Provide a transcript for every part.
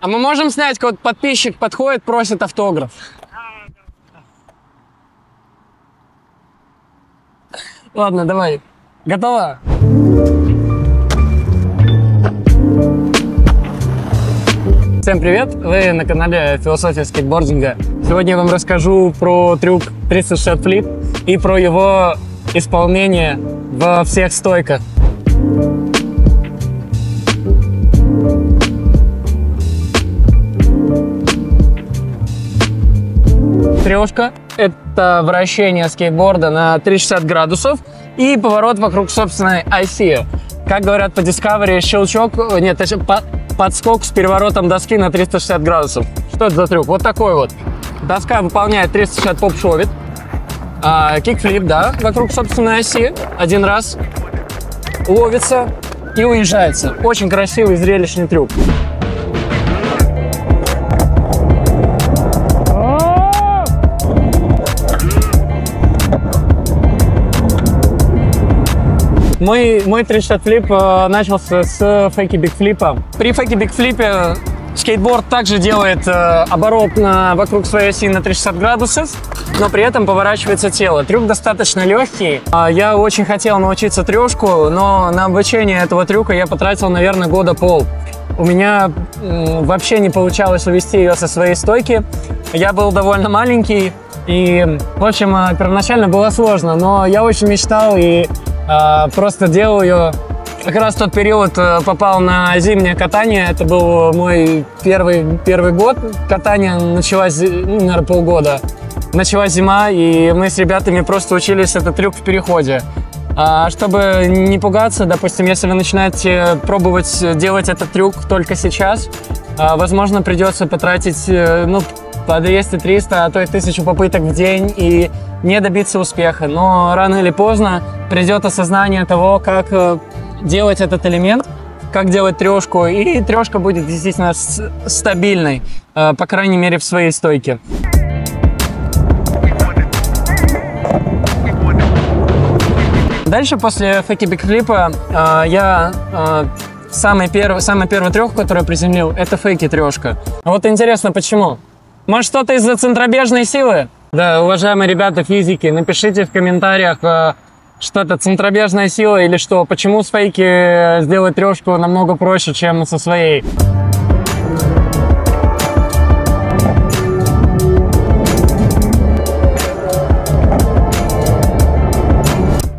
А мы можем снять, вот подписчик подходит, просит автограф. Ладно, давай. Готова? Всем привет! Вы на канале Философия скейтбординга. Сегодня я вам расскажу про трюк 360 флип и про его исполнение во всех стойках. Трешка – это вращение скейтборда на 360 градусов и поворот вокруг собственной оси. Как говорят по Discovery, щелчок, нет, точнее, по- подскок с переворотом доски на 360 градусов. Что это за трюк? Вот такой вот. Доска выполняет 360 поп-шовит. А, кикфлип, да, вокруг собственной оси. Один раз ловится и уезжается. Очень красивый, зрелищный трюк. Мой, мой 360 флип э, начался с фейки бигфлипа. При фейке бигфлипе скейтборд также делает э, оборот на, вокруг своей оси на 360 градусов, но при этом поворачивается тело. Трюк достаточно легкий. А, Я очень хотел научиться трешку, но на обучение этого трюка я потратил, наверное, года пол. У меня вообще не получалось увести ее со своей стойки. Я был довольно маленький, и, в общем, э, первоначально было сложно, но я очень мечтал и просто делал ее. Как раз в тот период э, попал на зимнее катание. Это был мой первый, первый год катания. Началась, ну, наверное, полгода. Началась зима, и мы с ребятами просто учились этот трюк в переходе. А чтобы не пугаться, допустим, если вы начинаете пробовать делать этот трюк только сейчас, а, возможно, придется потратить э, ну, по 200-300, а то и 1000 попыток в день и не добиться успеха. Но рано или поздно придет осознание того, как э, делать этот элемент, как делать трешку, и трешка будет действительно стабильной, э, по крайней мере, в своей стойке. Дальше после фейки бигфлипа э, я э, самый первый, самый первый трех, который я приземлил, это фейки трешка. А вот интересно, почему? Может, что-то из-за центробежной силы? Да, уважаемые ребята физики, напишите в комментариях, э, что это центробежная сила или что. Почему с фейки э, сделать трешку намного проще, чем со своей?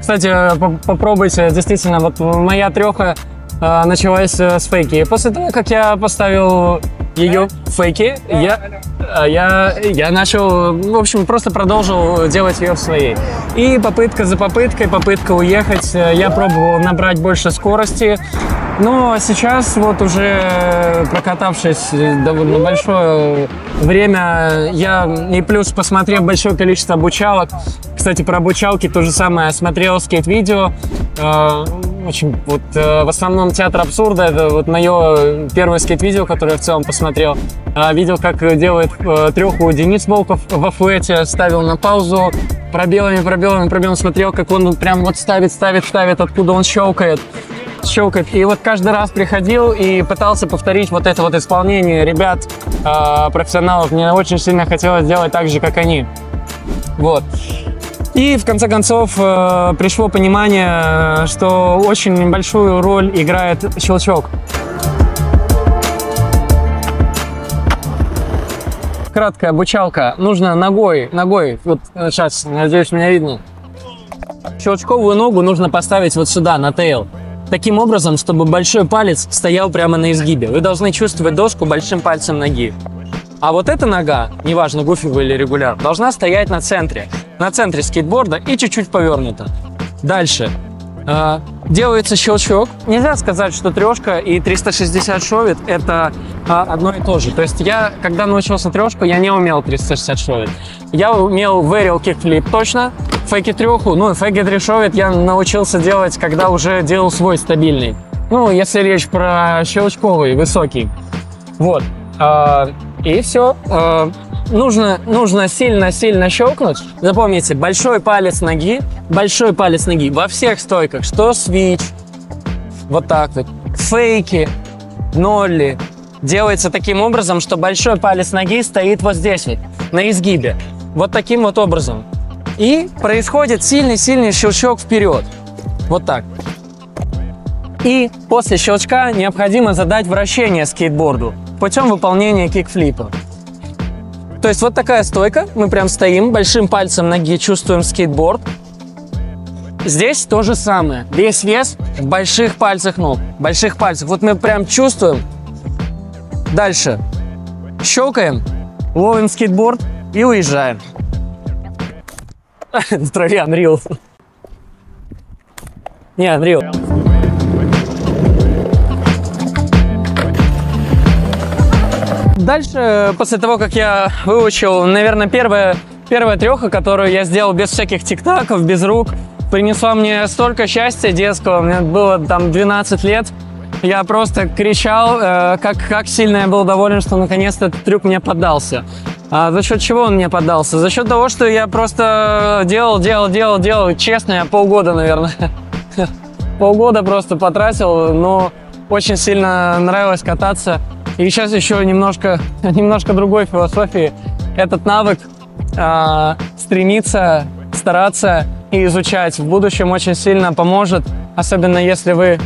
Кстати, по- попробуйте, действительно, вот моя треха э, началась э, с фейки. После того, как я поставил ее фейки, я, э, я, я начал, в общем, просто продолжил делать ее в своей. И попытка за попыткой, попытка уехать, э, я пробовал набрать больше скорости. Но сейчас вот уже прокатавшись э, довольно большое время, я и плюс посмотрев большое количество обучалок, кстати, про обучалки то же самое, смотрел скейт-видео, очень, вот, э, в основном театр абсурда, это вот мое первое скейт-видео, которое я в целом посмотрел. А, видел, как делает э, треху Денис Волков во флете, ставил на паузу, пробелами, пробелами, пробелами смотрел, как он прям вот ставит, ставит, ставит, откуда он щелкает щелкает. И вот каждый раз приходил и пытался повторить вот это вот исполнение ребят, э, профессионалов. Мне очень сильно хотелось сделать так же, как они. Вот. И в конце концов э, пришло понимание, э, что очень большую роль играет щелчок. Краткая обучалка. Нужно ногой, ногой, вот э, сейчас, надеюсь, меня видно. Щелчковую ногу нужно поставить вот сюда, на тейл. Таким образом, чтобы большой палец стоял прямо на изгибе. Вы должны чувствовать доску большим пальцем ноги. А вот эта нога, неважно, гуфевая или регуляр, должна стоять на центре. На центре скейтборда и чуть-чуть повернута. Дальше. Э, делается щелчок. Нельзя сказать, что трешка и 360 шовит это а, одно и то же. То есть я, когда научился трешку, я не умел 360 шовит. Я умел varial kickflip точно, фейки треху, ну, фейки три шовит я научился делать, когда уже делал свой стабильный. Ну, если речь про щелчковый, высокий. Вот. А, и все. Нужно, нужно сильно-сильно щелкнуть. Запомните, большой палец ноги, большой палец ноги во всех стойках, что свич, вот так вот, фейки, нолли, делается таким образом, что большой палец ноги стоит вот здесь вот, на изгибе. Вот таким вот образом. И происходит сильный-сильный щелчок вперед. Вот так. И после щелчка необходимо задать вращение скейтборду путем выполнения кикфлипа. То есть вот такая стойка, мы прям стоим, большим пальцем ноги чувствуем скейтборд. Здесь то же самое. Весь вес в больших пальцах ног, больших пальцах. Вот мы прям чувствуем. Дальше. Щелкаем, ловим скейтборд и уезжаем. В траве Unreal. Не, Unreal. Дальше, после того, как я выучил, наверное, первая, первая треха, которую я сделал без всяких тиктаков, без рук, принесла мне столько счастья детского. Мне было там 12 лет. Я просто кричал, э, как, как сильно я был доволен, что наконец-то этот трюк мне поддался. А за счет чего он мне поддался? За счет того, что я просто делал, делал, делал, делал. Честно, я полгода, наверное. Полгода просто потратил, но очень сильно нравилось кататься. И сейчас еще немножко, немножко другой философии. Этот навык э, стремиться, стараться и изучать в будущем очень сильно поможет, особенно если вы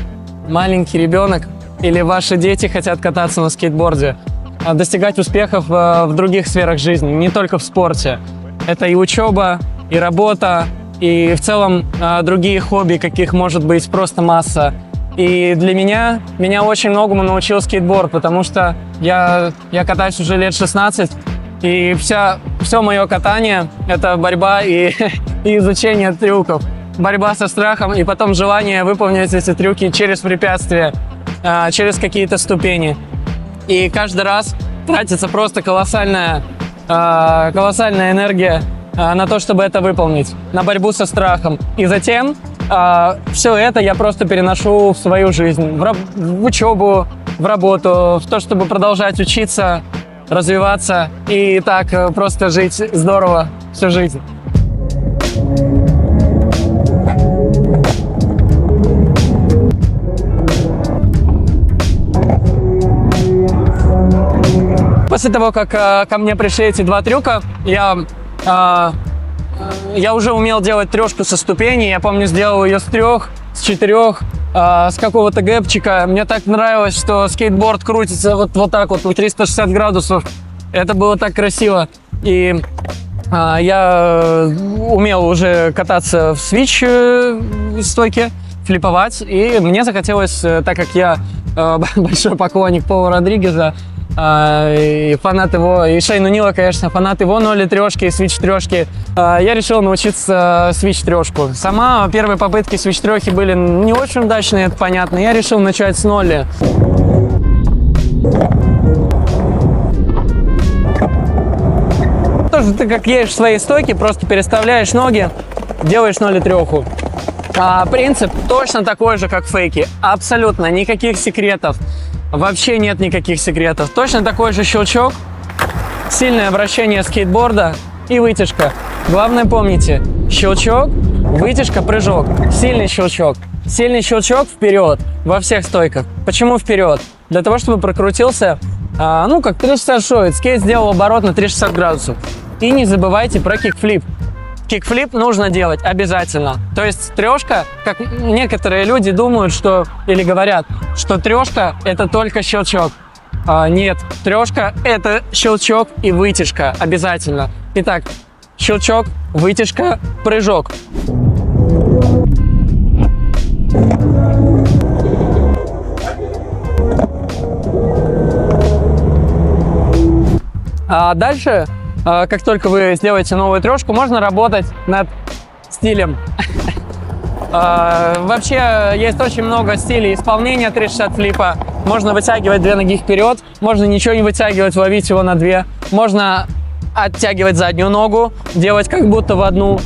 маленький ребенок или ваши дети хотят кататься на скейтборде, а достигать успехов э, в других сферах жизни, не только в спорте. Это и учеба, и работа, и в целом э, другие хобби, каких может быть просто масса. И для меня, меня очень многому научил скейтборд, потому что я, я катаюсь уже лет 16, и вся, все мое катание – это борьба и, и изучение трюков. Борьба со страхом и потом желание выполнить эти трюки через препятствия, а, через какие-то ступени. И каждый раз тратится просто колоссальная, а, колоссальная энергия а, на то, чтобы это выполнить, на борьбу со страхом. И затем все это я просто переношу в свою жизнь, в, в учебу, в работу, в то, чтобы продолжать учиться, развиваться и так э, просто жить здорово всю жизнь. После того, как э, ко мне пришли эти два трюка, я, э, я уже умел делать трешку со ступеней. Я помню, сделал ее с трех, с четырех, а, с какого-то гэпчика. Мне так нравилось, что скейтборд крутится вот, вот так вот, на 360 градусов. Это было так красиво. И а, я умел уже кататься в свич э, стойке, флиповать. И мне захотелось, э, так как я э, большой поклонник Пола Родригеза, а, фанат его, и Шейну Нила, конечно, фанат его 0 трешки, свич трешки. А, я решил научиться свич трешку. Сама первые попытки свич трехи были не очень удачные, это понятно. Я решил начать с ноли. Тоже ты как едешь в своей стойке, просто переставляешь ноги, делаешь ноли треху. А, принцип точно такой же, как в фейке. Абсолютно никаких секретов. Вообще нет никаких секретов. Точно такой же щелчок, сильное вращение скейтборда и вытяжка. Главное помните, щелчок, вытяжка, прыжок. Сильный щелчок. Сильный щелчок вперед во всех стойках. Почему вперед? Для того, чтобы прокрутился, а, ну, как 360 шоит. Скейт сделал оборот на 360 градусов. И не забывайте про кикфлип. Кикфлип нужно делать обязательно. То есть трешка, как некоторые люди думают, что или говорят, что трешка это только щелчок. А, нет, трешка это щелчок и вытяжка обязательно. Итак, щелчок, вытяжка, прыжок. А дальше как только вы сделаете новую трешку, можно работать над стилем. А, вообще есть очень много стилей исполнения 360 флипа. Можно вытягивать две ноги вперед, можно ничего не вытягивать, ловить его на две. Можно оттягивать заднюю ногу, делать как будто в одну.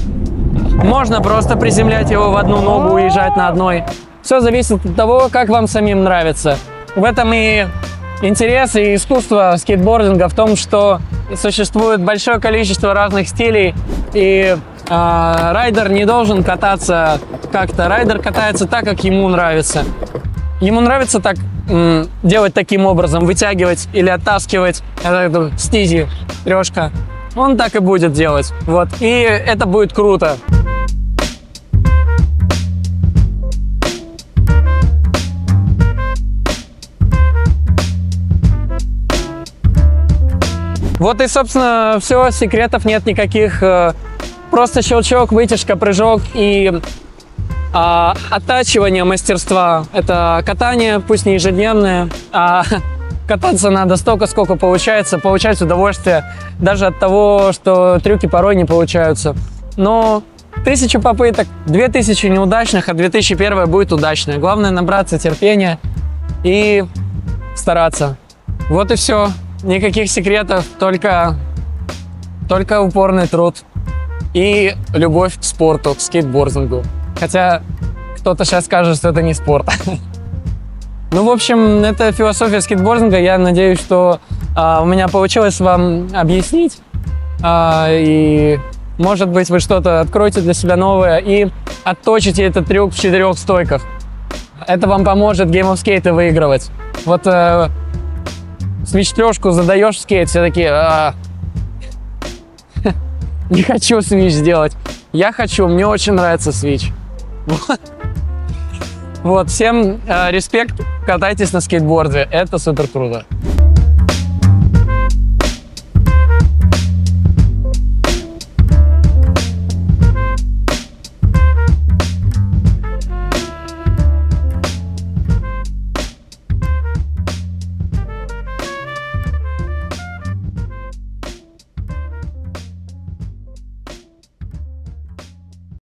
Можно просто приземлять его в одну ногу, уезжать на одной. Все зависит от того, как вам самим нравится. В этом и интерес и искусство скейтбординга в том, что существует большое количество разных стилей, и э, райдер не должен кататься как-то. Райдер катается так, как ему нравится. Ему нравится так делать таким образом, вытягивать или оттаскивать стизи, трешка, он так и будет делать. Вот. И это будет круто. Вот и, собственно, все, секретов нет никаких. Э, Просто щелчок, вытяжка, прыжок и а, оттачивание мастерства. Это катание, пусть не ежедневное, а кататься надо столько, сколько получается, получать удовольствие даже от того, что трюки порой не получаются. Но тысячу попыток, две тысячи неудачных, а 2001 будет удачная. Главное набраться терпения и стараться. Вот и все. Никаких секретов, только, только упорный труд и любовь к спорту, к скейтбордингу. Хотя кто-то сейчас скажет, что это не спорт. Ну, в общем, это философия скейтбординга. Я надеюсь, что а, у меня получилось вам объяснить. А, и, может быть, вы что-то откроете для себя новое и отточите этот трюк в четырех стойках. Это вам поможет Game of Skate выигрывать. Вот э, свич трешку задаешь в скейт, все такие, «А, не хочу свич сделать. Я хочу, мне очень нравится свич. Вот. Вот, всем э, респект, катайтесь на скейтборде, это супер круто.